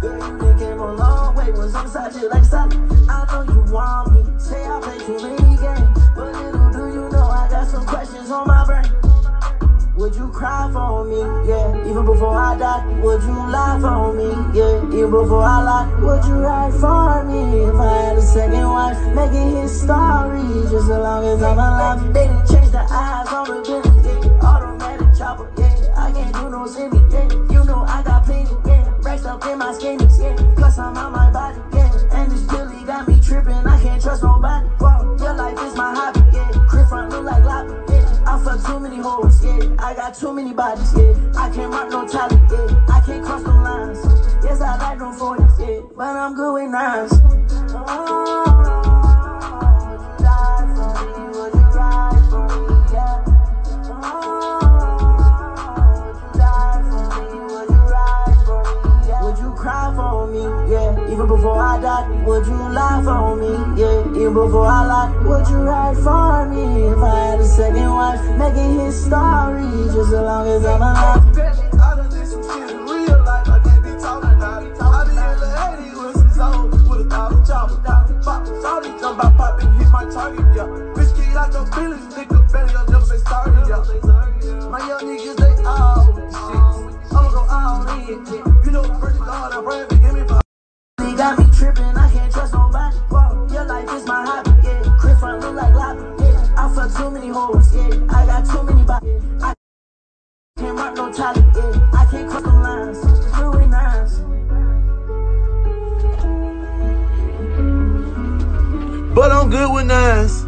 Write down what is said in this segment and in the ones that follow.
Girl, you came a long way. On the side shit like solid. I know you want me. Say I play too many games. But little do you know I got some questions on my brain. Would you cry for me? Yeah, even before I die. Would you lie for me? Yeah, even before I lie. Would you write for me? If I had a second wife, making his story. Just as long as I'm alive. They didn't change the eyes on the business. Yeah, automatic chopper. Yeah, I can't do no semi. Yeah, you know I got plenty. Yeah, racks up in my skinnies. Yeah, plus I'm on my body. Yeah, and this Billy got me tripping. I can't trust nobody. Whoa, your life is my hobby. Yeah, Crip front look like lobby. Yeah, I fuck too many hoes. Yeah, I got too many bodies. Yeah, I can't rock no tally. Yeah, I can't cross them lines. Yes, I like them 40s. Yeah, but I'm good with nines. Even before I die, would you lie for me? Yeah. Even before I lie, would you ride for me? If I had a second wife, making his story just as long as I'm alive. I done did some shit in real life, I can't be talking too many hoes, yeah. I got too many bodies. I can't rock no tally, yeah. I can't cross them lines. Louis nines. But I'm good with nines.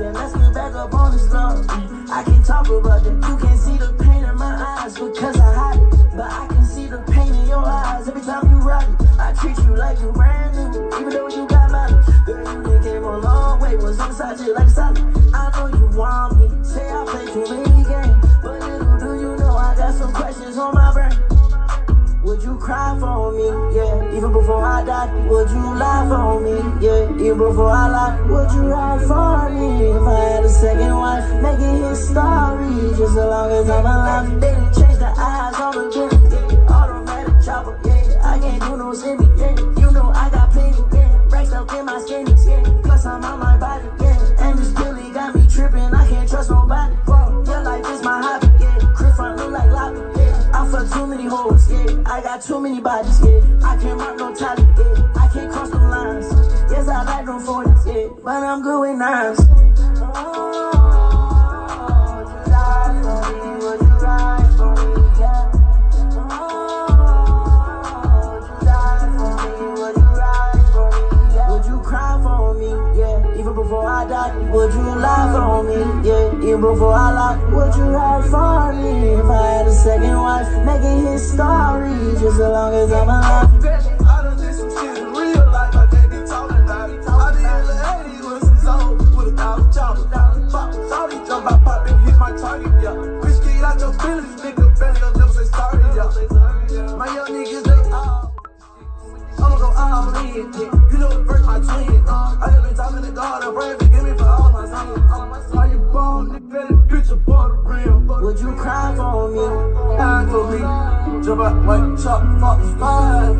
That. Let's get back up on this love. I can talk about that. You can't see the pain in my eyes because I hide it. But I can see the pain in your eyes every time you ride it. I treat you like you brand new, even though you got mileage. Girl, you came a long way. Was on side shit like solid. I know you want me. Say I play too many games. But little do you know I got some questions on my brain. Would you cry for me? Yeah, even before I die. Would you lie for me? Yeah, even before I lie. Would you ride for me? If I had a second wife, making his story just as long as I'm alive. They didn't change the eyes on the business. Yeah, automatic chopper. Yeah, I can't do no semi. Yeah, you know I got plenty. Yeah, racks up in my skinnies. Yeah, plus I'm on my I got too many bodies. Yeah, I can't rock no tally. Yeah, I can't cross them lines. Yes, I like them 40s. Yeah, but I'm good with nines. Oh, would you for me? Would you ride for me? Yeah. Oh, you die for me? Would you ride for me? Yeah. Would you cry for me? Yeah. Even before I die, would you lie for me? Yeah. Even before I lie, would you ride for me? If I second wife, making his story just as long as I'm alive. Yes, I like them 40s, yeah,